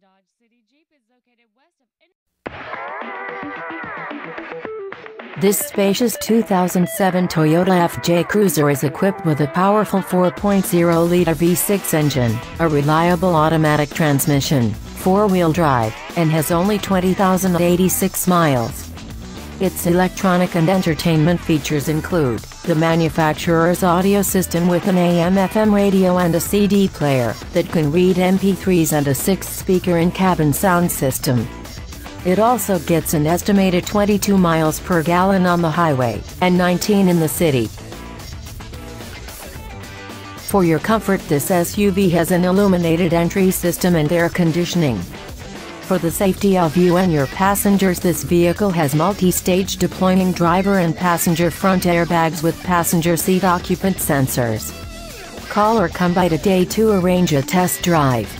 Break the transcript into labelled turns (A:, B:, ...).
A: Dodge City Jeep is located west of. This spacious 2007 Toyota FJ Cruiser is equipped with a powerful 4.0-liter V6 engine, a reliable automatic transmission, four-wheel drive, and has only 20,086 miles. Its electronic and entertainment features include the manufacturer's audio system with an AM-FM radio and a CD player that can read MP3s and a six-speaker in-cabin sound system. It also gets an estimated 22 miles per gallon on the highway, and 19 in the city. For your comfort this SUV has an illuminated entry system and air conditioning. For the safety of you and your passengers this vehicle has multi-stage deploying driver and passenger front airbags with passenger seat occupant sensors. Call or come by today to arrange a test drive.